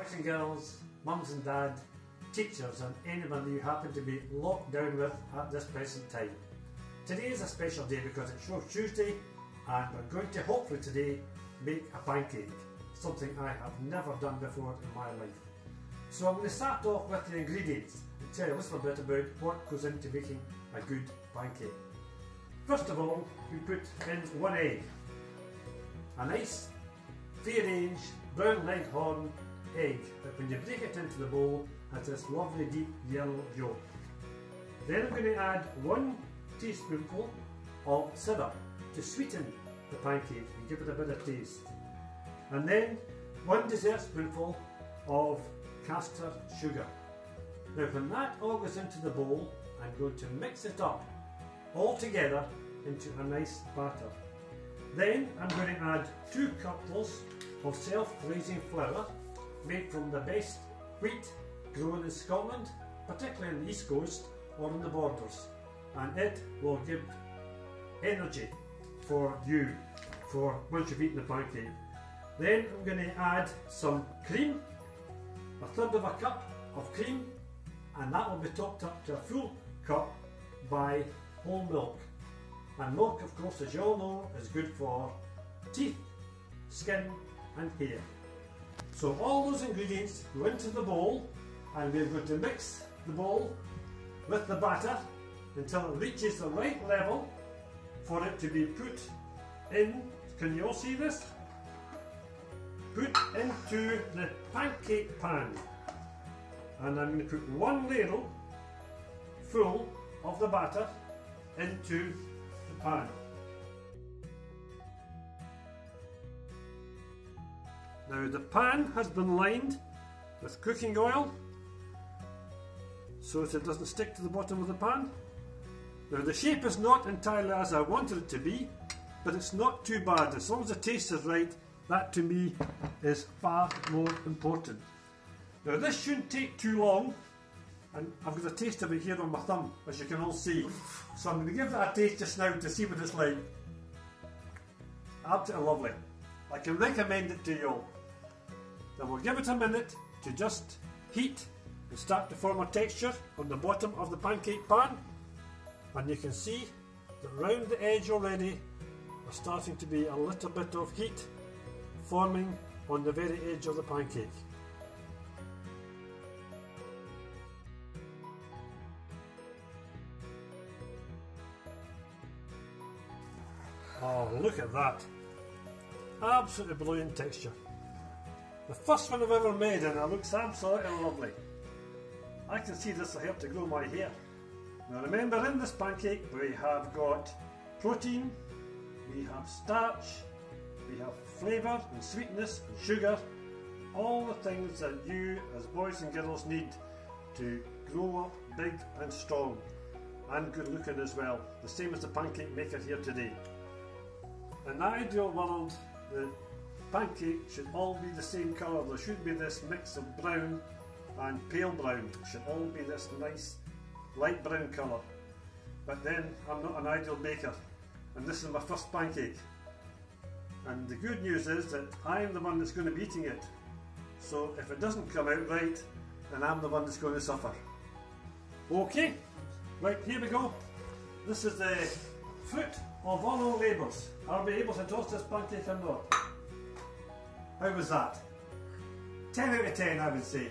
boys and girls, mums and dad, teachers and anyone you happen to be locked down with at this present time. Today is a special day because it's Shrove Tuesday and we're going to hopefully today make a pancake, something I have never done before in my life. So I'm going to start off with the ingredients and tell you a little bit about what goes into making a good pancake. First of all, we put in one egg, a nice free range brown leghorn egg that when you break it into the bowl has this lovely deep yellow yolk. Then I'm going to add one teaspoonful of syrup to sweeten the pancake and give it a bit of taste. And then one dessert spoonful of caster sugar. Now when that all goes into the bowl, I'm going to mix it up all together into a nice batter. Then I'm going to add two cupfuls of self-raising flour made from the best wheat grown in Scotland, particularly on the east coast or on the borders. And it will give energy for you for once you've eaten the pancake. Then I'm going to add some cream, a third of a cup of cream, and that will be topped up to a full cup by whole milk. And milk, of course, as you all know, is good for teeth, skin, and hair. So all those ingredients go into the bowl, and we're going to mix the bowl with the batter until it reaches the right level for it to be put in. Can you all see this? Put into the pancake pan. And I'm going to put one ladle full of the batter into the pan. Now the pan has been lined with cooking oil so that it doesn't stick to the bottom of the pan. Now the shape is not entirely as I wanted it to be, but it's not too bad. As long as the taste is right, that to me is far more important. Now this shouldn't take too long, and I've got a taste of it here on my thumb, as you can all see. So I'm going to give that a taste just now to see what it's like. Absolutely lovely. I can recommend it to you all. Then we'll give it a minute to just heat and start to form a texture on the bottom of the pancake pan and you can see that round the edge already there's starting to be a little bit of heat forming on the very edge of the pancake. Oh look at that! Absolutely brilliant texture. The first one I've ever made and it looks absolutely lovely. I can see this will help to grow my hair. Now remember in this pancake we have got protein, we have starch, we have flavour and sweetness and sugar, all the things that you as boys and girls need to grow up big and strong and good looking as well, the same as the pancake maker here today. The ideal world the pancake should all be the same colour, there should be this mix of brown and pale brown, it should all be this nice light brown colour. But then I'm not an ideal baker and this is my first pancake. And the good news is that I am the one that's going to be eating it. So if it doesn't come out right, then I'm the one that's going to suffer. Okay, right here we go. This is the fruit of all our labours. Are we able to toast this pancake or not? How was that? 10 out of 10 I would say.